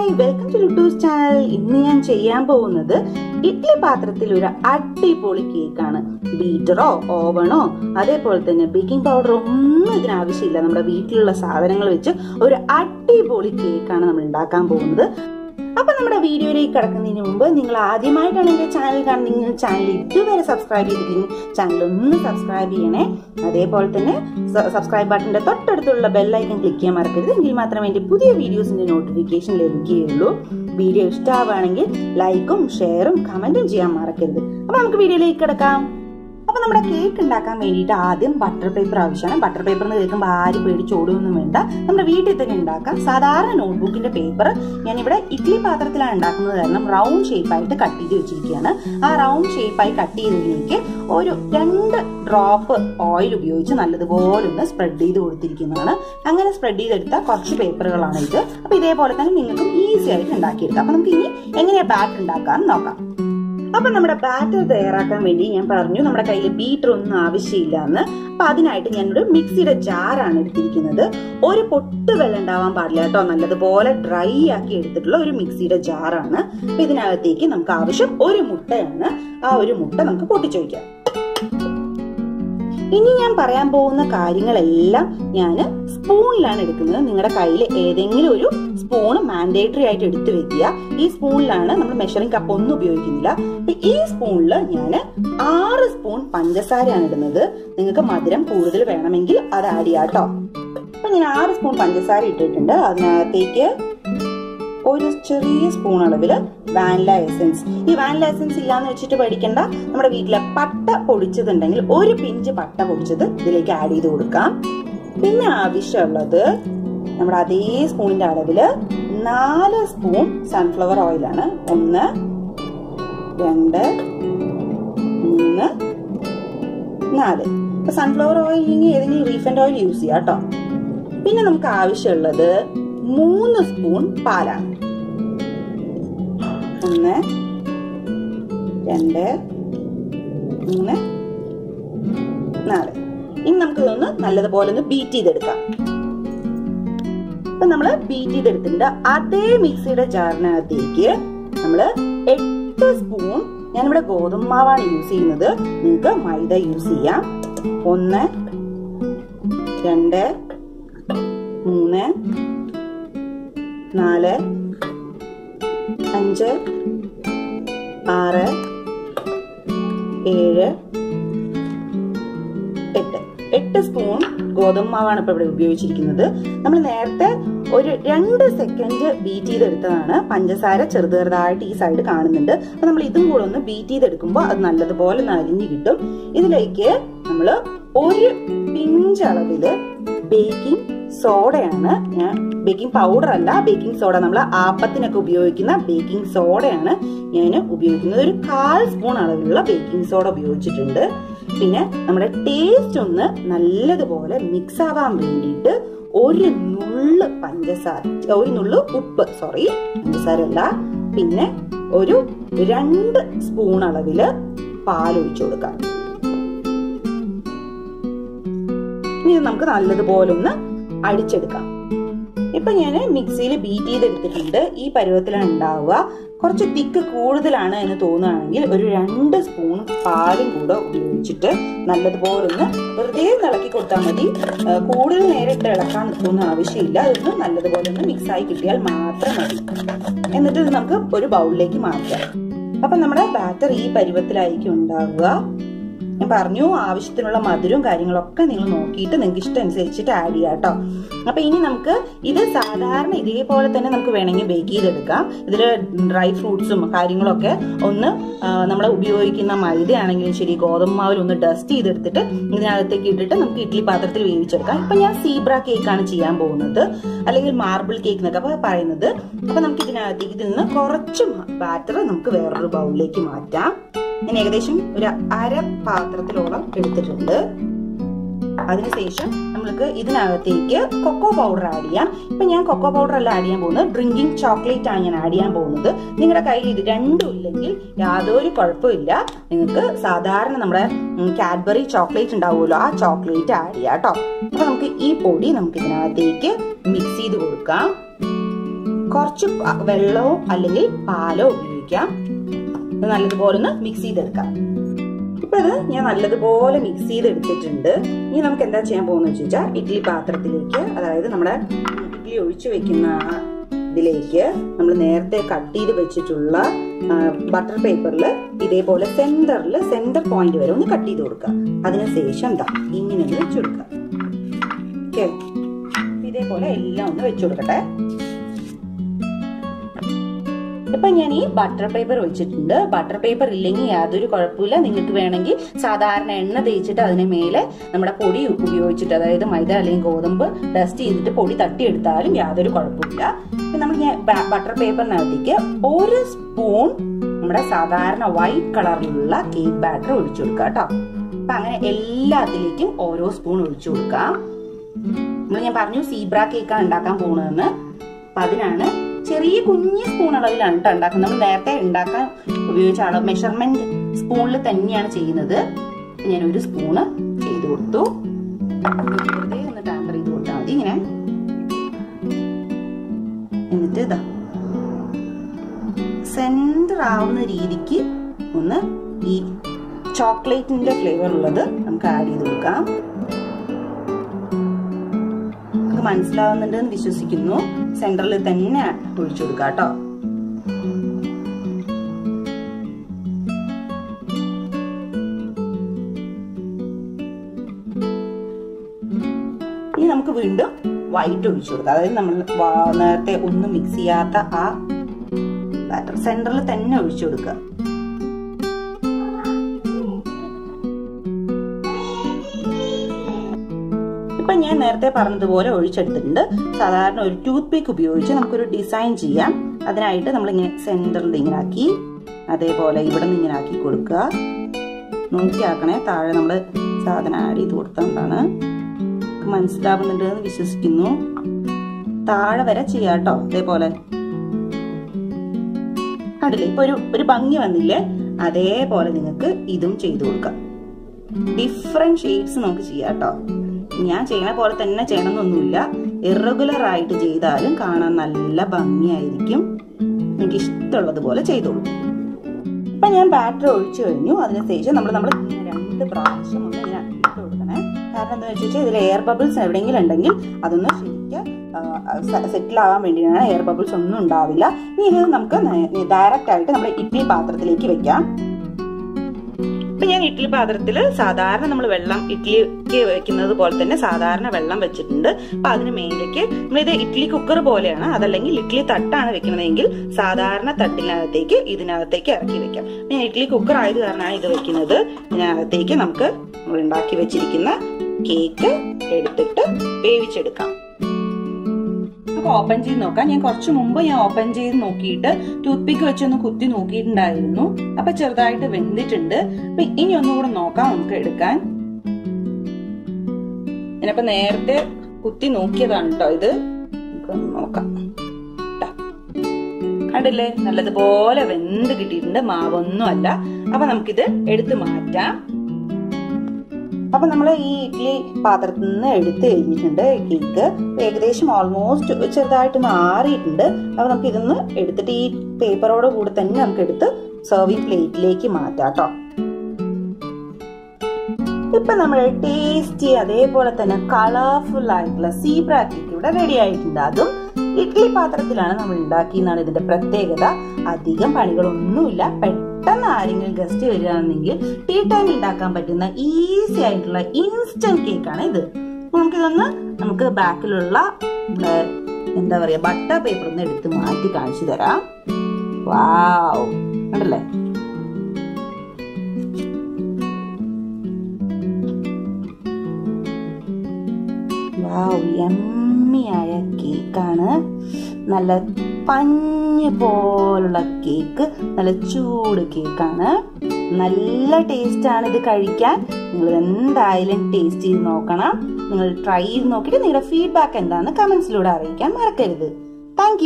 Hi welcome to Luttus channel ഇന്ന് ഞാൻ ചെയ്യാൻ പോകുന്നത് ഇഡ്ഡലി പാത്രത്തിൽ ഒരു അടിപൊളി കേക്കാണ് ബീറ്ററോ ഓവണോ അതേപോലെ തന്നെ ബേക്കിംഗ് പൗഡർ ഒന്നും ഇതിനാവശ്യമില്ല നമ്മുടെ വീട്ടിലുള്ള സാധനങ്ങൾ വെച്ച് ഒരു അടിപൊളി കേക്കാണ് നമ്മൾ ഉണ്ടാക്കാൻ പോകുന്നത്. അപ്പൊ നമ്മുടെ വീഡിയോയിലേക്ക് കിടക്കുന്നതിന് മുമ്പ് നിങ്ങൾ ആദ്യമായിട്ടാണ് എന്റെ ചാനൽ കാണുന്നത് ചാനൽ ഇതുവരെ സബ്സ്ക്രൈബ് ചെയ്തിരിക്കുന്നു ചാനൽ ഒന്ന് സബ്സ്ക്രൈബ് ചെയ്യണേ. അതേപോലെ തന്നെ സബ്സ്ക്രൈബ് ബട്ടന്റെ തൊട്ടടുത്തുള്ള ബെല്ലൈക്കൺ ക്ലിക്ക് ചെയ്യാൻ മറക്കരുത്. എങ്കിൽ മാത്രമേ എന്റെ പുതിയ വീഡിയോസിന്റെ നോട്ടിഫിക്കേഷൻ ലഭിക്കുകയുള്ളൂ. വീഡിയോ ഇഷ്ടമാവുകയാണെങ്കിൽ ലൈക്കും ഷെയറും കമന്റും ചെയ്യാൻ മറക്കരുത്. അപ്പൊ നമുക്ക് വീഡിയോയിലേക്ക് കിടക്കാം. അപ്പൊ നമ്മുടെ കേക്ക് ഉണ്ടാക്കാൻ വേണ്ടിയിട്ട് ആദ്യം ബട്ടർ പേപ്പർ ആവശ്യമാണ്. ബട്ടർ പേപ്പർ എന്ന് കേൾക്കുമ്പോൾ ആരും പേടി ഓടുകയൊന്നും വേണ്ട. നമ്മുടെ വീട്ടിൽ തന്നെ ഉണ്ടാക്കാം. സാധാരണ നോട്ട്ബുക്കിന്റെ പേപ്പർ ഞാൻ ഇവിടെ ഇഡ്ഡലി പാത്രത്തിലാണ് ഉണ്ടാക്കുന്നത്. കാരണം റൗണ്ട് ഷേപ്പായിട്ട് കട്ട് ചെയ്ത് വെച്ചിരിക്കുകയാണ്. ആ റൗണ്ട് ഷേപ്പായി കട്ട് ചെയ്തതിലേക്ക് ഒരു രണ്ട് ഡ്രോപ്പ് ഓയിൽ ഉപയോഗിച്ച് നല്ലതുപോലെ ഒന്ന് സ്പ്രെഡ് ചെയ്ത് കൊടുത്തിരിക്കുന്നതാണ്. അങ്ങനെ സ്പ്രെഡ് ചെയ്തെടുത്ത കുറച്ച് പേപ്പറുകളാണ് ഇത്. അപ്പൊ ഇതേപോലെ തന്നെ നിങ്ങൾക്കും ഈസി ആയിട്ട് ഉണ്ടാക്കിയെടുക്കാം. അപ്പൊ നമുക്ക് ഇനി എങ്ങനെയാ ബാറ്റ് ഉണ്ടാക്കാൻ നോക്കാം. അപ്പൊ നമ്മുടെ ബാറ്റർ തയ്യാറാക്കാൻ വേണ്ടി ഞാൻ പറഞ്ഞു നമ്മുടെ കയ്യിൽ ബീറ്റർ ഒന്നും ആവശ്യമില്ല എന്ന് അപ്പൊ അതിനായിട്ട് ഞാനൊരു മിക്സിയുടെ ജാറാണ് എടുത്തിരിക്കുന്നത്. ഒരു പൊട്ട് വെള്ളം ഉണ്ടാവാൻ പാടില്ല കേട്ടോ. നല്ലതുപോലെ ഡ്രൈ ആക്കി എടുത്തിട്ടുള്ള ഒരു മിക്സിയുടെ ജാറാണ് അപ്പൊ ഇതിനകത്തേക്ക് നമുക്ക് ആവശ്യം ഒരു മുട്ടയാണ്. ആ ഒരു മുട്ട നമുക്ക് പൊട്ടിച്ചൊഴിക്കാം. ഇനി ഞാൻ പറയാൻ പോകുന്ന കാര്യങ്ങളെല്ലാം ഞാൻ സ്പൂണിലാണ് എടുക്കുന്നത്. നിങ്ങളുടെ കയ്യിൽ ഏതെങ്കിലും ഒരു സ്പൂൺ മാൻഡേറ്ററി ആയിട്ട് എടുത്തു വെക്കുക. ഈ സ്പൂണിലാണ് നമ്മൾ മെഷറിംഗ് കപ്പ് ഒന്നും ഉപയോഗിക്കുന്നില്ല. ഈ സ്പൂണിൽ ഞാൻ ആറ് സ്പൂൺ പഞ്ചസാരയാണ് ഇടുന്നത്. നിങ്ങൾക്ക് മധുരം കൂടുതൽ വേണമെങ്കിൽ അത് ആഡ് ചെയ്യാം കേട്ടോ അപ്പൊ ഞാൻ ആറ് സ്പൂൺ പഞ്ചസാര ഇട്ടിട്ടുണ്ട്. അതിനകത്തേക്ക് ഒരു ചെറിയ സ്പൂൺ അളവിൽ വാനില എസൻസ് ഈ വാനില എസൻസ് ഇല്ലാന്ന് വെച്ചിട്ട് പഠിക്കണ്ട നമ്മുടെ വീട്ടിലെ പട്ട പൊടിച്ചതുണ്ടെങ്കിൽ ഒരു പിഞ്ച് പട്ട പൊടിച്ചത് ഇതിലേക്ക് ആഡ് ചെയ്ത് കൊടുക്കാം. പിന്നെ ആവശ്യമുള്ളത് നമ്മുടെ അതേ സ്പൂണിന്റെ അളവിൽ നാല് സ്പൂൺ സൺഫ്ലവർ ഓയിലാണ് ഒന്ന് രണ്ട് മൂന്ന് നാല്. ഇപ്പൊ സൺഫ്ലവർ ഓയിൽ ഇല്ലെങ്കിൽ ഏതെങ്കിലും റീഫൻഡ് ഓയിൽ യൂസ് ചെയ്യാം കേട്ടോ. പിന്നെ നമുക്ക് ആവശ്യമുള്ളത് മൂന്ന് സ്പൂൺ പാലാണ്. ഒന്ന് രണ്ട് മൂന്ന് നാല്. ഇനി നമുക്ക് ഇതൊന്ന് നല്ലതുപോലെ ഒന്ന് ബീറ്റ് ചെയ്തെടുക്കാം. അപ്പൊ നമ്മൾ ബീറ്റ് ചെയ്തെടുത്തിട്ടുണ്ട് അതേ മിക്സിയുടെ ജാറിനകത്തേക്ക് നമ്മൾ എട്ട് സ്പൂൺ ഞാനിവിടെ ഗോതമ്പ് മാവാണ് യൂസ് ചെയ്യുന്നത്. നിങ്ങൾക്ക് മൈദ യൂസ് ചെയ്യാം. ഒന്ന് രണ്ട് മൂന്ന് നാല് അഞ്ച് ആറ് ഏഴ് എട്ട്. എട്ട് സ്പൂൺ ഗോതമ്പ് മാവാണ് ഇപ്പൊ ഇവിടെ ഉപയോഗിച്ചിരിക്കുന്നത്. നമ്മൾ നേരത്തെ ഒരു രണ്ട് സെക്കൻഡ് ബീറ്റ് ചെയ്തെടുത്തതാണ്. പഞ്ചസാര ചെറുത് ചെറുതായിട്ട് ഈ സൈഡ് കാണുന്നുണ്ട്. അപ്പൊ നമ്മൾ ഇതും കൂടെ ഒന്ന് ബീറ്റ് ചെയ്തെടുക്കുമ്പോൾ അത് നല്ലതുപോലെ നരിഞ്ഞു കിട്ടും. ഇതിലേക്ക് നമ്മൾ ഒരു പിഞ്ചളവിൽ ബേക്കിംഗ് സോഡയാണ്. ഞാൻ ബേക്കിംഗ് പൗഡർ അല്ല ബേക്കിംഗ് സോഡ. നമ്മൾ ആപ്പത്തിനൊക്കെ ഉപയോഗിക്കുന്ന ബേക്കിംഗ് സോഡയാണ് ഞാൻ ഉപയോഗിക്കുന്നത്. ഒരു കാൽ സ്പൂൺ അളവിലുള്ള ബേക്കിംഗ് സോഡ ഉപയോഗിച്ചിട്ടുണ്ട്. പിന്നെ നമ്മുടെ ടേസ്റ്റ് ഒന്ന് നല്ലതുപോലെ മിക്സ് ആവാൻ വേണ്ടിയിട്ട് ഒരു നുള്ള് പഞ്ചസാര ഒരു നുള്ള് ഉപ്പ് സോറി പഞ്ചസാര അല്ല. പിന്നെ ഒരു രണ്ട് സ്പൂൺ അളവിൽ പാൽ ഒഴിച്ചു കൊടുക്കാം. ഇനി നമുക്ക് നല്ലതുപോലെ ഒന്ന് അടിച്ചെടുക്കാം. ഇപ്പൊ ഞാൻ മിക്സിയിൽ ബീറ്റ് ചെയ്തെടുത്തിട്ടുണ്ട്. ഈ പരുവത്തിലാണ് ഉണ്ടാവുക. കുറച്ച് തിക്ക് കൂടുതലാണ് എന്ന് തോന്നുകയാണെങ്കിൽ ഒരു രണ്ട് സ്പൂൺ പാലും കൂടെ ഉപയോഗിച്ചിട്ട് നല്ലതുപോലെ ഒന്ന് വെറുതെ ഇളക്കി കൊടുത്താൽ മതി. കൂടുതൽ നേരിട്ട് ഇളക്കാൻ ഒന്നും ആവശ്യമില്ല. അതൊന്ന് നല്ലതുപോലെ ഒന്ന് മിക്സ് ആയി കിട്ടിയാൽ മാത്രം മതി. എന്നിട്ട് ഇത് നമുക്ക് ഒരു ബൗളിലേക്ക് മാറ്റാം. അപ്പൊ നമ്മുടെ ബാറ്റർ ഈ പരുവത്തിലായിരിക്കും ഉണ്ടാവുക. ഞാൻ പറഞ്ഞു ആവശ്യത്തിനുള്ള മധുരവും കാര്യങ്ങളൊക്കെ നിങ്ങൾ നോക്കിയിട്ട് നിങ്ങൾക്ക് ഇഷ്ടം അനുസരിച്ചിട്ട് ആഡ് ചെയ്യാം കേട്ടോ അപ്പൊ ഇനി നമുക്ക് ഇത് സാധാരണ ഇതേപോലെ തന്നെ നമുക്ക് വേണമെങ്കിൽ ബേക്ക് ചെയ്തെടുക്കാം. ഇതിൽ ഡ്രൈ ഫ്രൂട്ട്സും കാര്യങ്ങളൊക്കെ ഒന്ന് നമ്മൾ ഉപയോഗിക്കുന്ന മൈദയാണെങ്കിലും ശരി ഗോതമ്പ് മാവിൽ ഒന്ന് ഡസ്റ്റ് ചെയ്തെടുത്തിട്ട് ഇതിനകത്തേക്ക് ഇട്ടിട്ട് നമുക്ക് ഇഡ്ഡലി പാത്രത്തിൽ വേവിച്ചെടുക്കാം. ഇപ്പൊ ഞാൻ സീബ്ര കേക്കാണ് ചെയ്യാൻ പോകുന്നത്. അല്ലെങ്കിൽ മാർബിൾ കേക്ക് എന്നൊക്കെ പറയുന്നത്. അപ്പൊ നമുക്ക് ഇതിനകത്തേക്ക് ഇതിൽ നിന്ന് കുറച്ച് ബാറ്റർ നമുക്ക് വേറൊരു ബൗളിലേക്ക് മാറ്റാം. ഞാൻ ഏകദേശം ഒരു അര പാത്രത്തിലോളം എടുത്തിട്ടുണ്ട്. അതിനുശേഷം നമ്മൾക്ക് ഇതിനകത്തേക്ക് കൊക്കോ പൗഡർ ആഡ് ചെയ്യാം. ഇപ്പൊ ഞാൻ കൊക്കോ പൗഡർ അല്ല ആഡ് ചെയ്യാൻ പോകുന്നത് ഡ്രിങ്കിങ് ചോക്ലേറ്റ് ആണ് ഞാൻ ആഡ് ചെയ്യാൻ പോകുന്നത്. നിങ്ങളുടെ കയ്യിൽ ഇത് രണ്ടും ഇല്ലെങ്കിൽ യാതൊരു കുഴപ്പമില്ല. നിങ്ങൾക്ക് സാധാരണ നമ്മുടെ കാഡ്ബറി ചോക്ലേറ്റ് ഉണ്ടാവുമല്ലോ ആ ചോക്ലേറ്റ് ആഡ് ചെയ്യാം കേട്ടോ. അപ്പൊ നമുക്ക് ഈ പൊടി നമുക്ക് ഇതിനകത്തേക്ക് മിക്സ് ചെയ്ത് കൊടുക്കാം. കുറച്ച് വെള്ളമോ അല്ലെങ്കിൽ പാലോ ഉപയോഗിക്കാം. ഇത് നല്ലതുപോലെ ഒന്ന് മിക്സ് ചെയ്തെടുക്കാം. ഇപ്പൊ ഇത് ഞാൻ നല്ലതുപോലെ മിക്സ് ചെയ്തെടുത്തിട്ടുണ്ട്. ഇനി നമുക്ക് എന്താ ചെയ്യാൻ പോകുന്നത് വെച്ചാൽ ഇഡ്ഡലി പാത്രത്തിലേക്ക് അതായത് നമ്മുടെ ഇഡ്ഡലി ഒഴിച്ചു വെക്കുന്ന ഇതിലേക്ക് നമ്മൾ നേരത്തെ കട്ട് ചെയ്ത് വെച്ചിട്ടുള്ള ബട്ടർ പേപ്പറിൽ ഇതേപോലെ സെന്ററിൽ സെന്റർ പോയിന്റ് വരെ ഒന്ന് കട്ട് ചെയ്ത് കൊടുക്കുക. അതിനുശേഷം എന്താ ഇങ്ങനെ ഒന്ന് വെച്ചു കൊടുക്കുക. ഓക്കെ ഇതേപോലെ എല്ലാം ഒന്ന് വെച്ചു കൊടുക്കട്ടെ. ഇപ്പൊ ഞാൻ ഈ ബട്ടർ പേപ്പർ വെച്ചിട്ടുണ്ട് ബട്ടർ പേപ്പർ ഇല്ലെങ്കിൽ യാതൊരു കുഴപ്പമില്ല. നിങ്ങൾക്ക് വേണമെങ്കിൽ സാധാരണ എണ്ണ തേച്ചിട്ട് അതിന് മേലെ നമ്മുടെ പൊടി ഉപയോഗിച്ചിട്ട് അതായത് മൈദ അല്ലെങ്കിൽ ഗോതമ്പ് ഡസ്റ്റ് ചെയ്തിട്ട് പൊടി തട്ടിയെടുത്താലും യാതൊരു കുഴപ്പമില്ല. ഇപ്പൊ നമ്മൾ ബട്ടർ പേപ്പറിനകത്തേക്ക് ഒരു സ്പൂൺ നമ്മുടെ സാധാരണ വൈറ്റ് കളറിലുള്ള കേക്ക് ബാറ്റർ ഒഴിച്ചു കൊടുക്കുക കേട്ടോ. അപ്പൊ അങ്ങനെ എല്ലാത്തിലേക്കും ഓരോ സ്പൂൺ ഒഴിച്ചു കൊടുക്കാം. നമ്മൾ ഞാൻ പറഞ്ഞു സീബ്ര കേക്കാണ് ഉണ്ടാക്കാൻ പോകുന്നതെന്ന് അപ്പൊ അതിനാണ് ചെറിയ കുഞ്ഞു സ്പൂൺ അളവിലാണ് കേട്ടോ ഉണ്ടാക്കുന്നത്. നമ്മൾ നേരത്തെ ഉണ്ടാക്കാൻ ഉപയോഗിച്ച അളവ് മെഷർമെന്റ് സ്പൂണിൽ തന്നെയാണ് ചെയ്യുന്നത്. ഞാൻ ഒരു സ്പൂണ് ചെയ്ത് കൊടുത്തു. വെറുതെ ഒന്ന് ടാമ്പർ ചെയ്ത് കൊടുത്താൽ മതി. ഇങ്ങനെ. എന്നിട്ട് ഇതാ. സെന്റർ ആവുന്ന രീതിക്ക് ഒന്ന് ഈ ചോക്ലേറ്റിന്റെ ഫ്ലേവർ ഉള്ളത് നമുക്ക് ആഡ് ചെയ്ത് കൊടുക്കാം. നമുക്ക് മനസ്സിലാവുന്നുണ്ടെന്ന് വിശ്വസിക്കുന്നു. സെന്ററിൽ തന്നെ ഒഴിച്ചു കൊടുക്കുക കേട്ടോ. ഇനി നമുക്ക് വീണ്ടും വൈറ്റ് ഒഴിച്ചു കൊടുക്കാം. അതായത് നമ്മൾ നേരത്തെ ഒന്നും മിക്സ് ചെയ്യാത്ത ആ ബാറ്റർ സെന്ററിൽ തന്നെ ഒഴിച്ചു കൊടുക്കുക. ഞാൻ നേരത്തെ പറഞ്ഞതുപോലെ ഒഴിച്ചെടുത്തിട്ടുണ്ട്. സാധാരണ ഒരു ടൂത്ത് പിക്ക് ഉപയോഗിച്ച് നമുക്കൊരു ഡിസൈൻ ചെയ്യാം. അതിനായിട്ട് നമ്മൾ ഇങ്ങനെ സെന്ററിൽ ഇങ്ങനെ ആക്കി അതേപോലെ ഇവിടെ നിന്ന് ഇങ്ങനെ ആക്കി കൊടുക്കുക. നോക്കിയാക്കണേ താഴെ നമ്മൾ സാധനം ആഡ് ചെയ്ത് കൊടുത്തതാണ്. മനസ്സിലാവുന്നുണ്ട് എന്ന് വിശ്വസിക്കുന്നു. താഴെ വരെ ചെയ്യാം കേട്ടോ അതേപോലെ. കണ്ടില്ലേ ഇപ്പൊ ഒരു ഒരു ഭംഗി വന്നില്ലേ? അതേപോലെ നിങ്ങൾക്ക് ഇതും ചെയ്തു കൊടുക്കാം. ഡിഫറെന്റ് ഷേപ്സ് നമുക്ക് ചെയ്യാം കേട്ടോ ഞാൻ ചെയ്യണ പോലെ തന്നെ ചെയ്യണമെന്നൊന്നുമില്ല. ഇറഗുലർ ആയിട്ട് ചെയ്താലും കാണാൻ നല്ല ഭംഗിയായിരിക്കും. എനിക്ക് ഇഷ്ടമുള്ളതുപോലെ ചെയ്തോളൂ. ഇപ്പൊ ഞാൻ ബാറ്റർ ഒഴിച്ചു കഴിഞ്ഞു. അതിനുശേഷം നമ്മൾ നമ്മൾ രണ്ട് പ്രാവശ്യം ഒന്ന് ഇങ്ങനെ ഇട്ട് കൊടുക്കണേ. കാരണം എന്താ വെച്ചാൽ ഇതിൽ എയർ ബബിൾസ് എവിടെയെങ്കിലും ഉണ്ടെങ്കിൽ അതൊന്ന് സെറ്റിൽ ആവാൻ വേണ്ടിയാണ് എയർ ബബിൾസ് ഒന്നും ഉണ്ടാവില്ല. ഇനി ഇത് നമുക്ക് ഡയറക്റ്റ് ആയിട്ട് നമ്മുടെ ഇഡ്ഡലി പാത്രത്തിലേക്ക് വെക്കാം. ഇപ്പൊ ഞാൻ ഇഡ്ഡലി പാത്രത്തിൽ സാധാരണ നമ്മൾ വെള്ളം ഇഡ്ഡലിക്ക് വെക്കുന്നത് പോലെ തന്നെ സാധാരണ വെള്ളം വെച്ചിട്ടുണ്ട്. അപ്പൊ അതിന് മേലേക്ക് നമ്മളിത് ഇഡ്ഡലി കുക്കർ പോലെയാണ് അതല്ലെങ്കിൽ ഇഡ്ഡലി തട്ടാണ് വെക്കുന്നതെങ്കിൽ സാധാരണ തട്ടിനകത്തേക്ക് ഇതിനകത്തേക്ക് ഇറക്കി വെക്കാം. ഞാൻ ഇഡ്ഡലി കുക്കർ ആയത് കാരണമാണ് ഇത് വെക്കുന്നത്. ഇതിനകത്തേക്ക് നമുക്ക് നമ്മൾ ഉണ്ടാക്കി വെച്ചിരിക്കുന്ന കേക്ക് എടുത്തിട്ട് വേവിച്ചെടുക്കാം. നമുക്ക് ഓപ്പൺ ചെയ്ത് നോക്കാം. ഞാൻ കുറച്ച് മുമ്പ് ഞാൻ ഓപ്പൺ ചെയ്ത് നോക്കിയിട്ട് ടൂത്ത് പിക്ക് വെച്ചൊന്ന് കുത്തി നോക്കിയിട്ടുണ്ടായിരുന്നു. അപ്പൊ ചെറുതായിട്ട് വെന്തിട്ടുണ്ട്. അപ്പൊ ഇനി ഒന്നുകൂടെ നോക്കാം നമുക്ക് എടുക്കാൻ. ഞാനപ്പോ നേരത്തെ കുത്തി നോക്കിയതാണ് കേട്ടോ ഇത്. നോക്കാം. കണ്ടില്ലേ? നല്ലതുപോലെ വെന്ത് കിട്ടിയിട്ടുണ്ട്. മാവൊന്നും അല്ല അപ്പൊ നമുക്കിത് എടുത്തു മാറ്റാം. അപ്പൊ നമ്മൾ ഈ ഇഡ്ഡലി പാത്രത്തിൽ നിന്ന് എടുത്തു കഴിഞ്ഞിട്ടുണ്ട് കേക്ക് ഏകദേശം ഓൾമോസ്റ്റ് ചെറുതായിട്ട് മാറിയിട്ടുണ്ട്. അപ്പൊ നമുക്ക് ഇതൊന്ന് എടുത്തിട്ട് ഈ പേപ്പറോട് കൂടെ തന്നെ നമുക്ക് എടുത്ത് സെർവിങ് പ്ലേറ്റിലേക്ക് മാറ്റാം കേട്ടോ. ഇപ്പൊ നമ്മൾ ടേസ്റ്റി അതേപോലെ തന്നെ കളർഫുൾ ആയിട്ടുള്ള സീബ്ര കേക്ക് ഇവിടെ റെഡി ആയിട്ടുണ്ട്. അതും ഇഡ്ഡലി പാത്രത്തിലാണ് നമ്മൾ ഉണ്ടാക്കിയെന്നാണ് ഇതിന്റെ പ്രത്യേകത. അധികം പണികളൊന്നുമില്ല. പെട്ടെന്ന് ആരെങ്കിലും ഗസ്റ്റ് വരികയാണെങ്കിൽ ടീ ടൈം ഉണ്ടാക്കാൻ പറ്റുന്ന ഈസി ആയിട്ടുള്ള ഇൻസ്റ്റന്റ് കേക്കാണ് ഇത്. നമുക്കിതൊന്ന് നമുക്ക് ബാക്കിലുള്ള എന്താ പറയാ ബട്ടർ പേപ്പർ ഒന്ന് എടുത്ത് മാറ്റി കാണിച്ചു തരാം. വാവ് ഉണ്ടല്ലേ വാവ് യമ്മിയായ കേക്കാണ് നല്ല പഞ്ഞ് പോലുള്ള കേക്ക് നല്ല ചൂട് കേക്കാണ്. നല്ല ടേസ്റ്റാണ് ഇത് കഴിക്കാൻ. നിങ്ങൾ എന്തായാലും ടേസ്റ്റ് ചെയ്ത് നോക്കണം. നിങ്ങൾ ട്രൈ ചെയ്ത് നോക്കിയിട്ട് നിങ്ങളുടെ ഫീഡ്ബാക്ക് എന്താണെന്ന് കമന്റ്സിലൂടെ അറിയിക്കാൻ മറക്കരുത്. താങ്ക്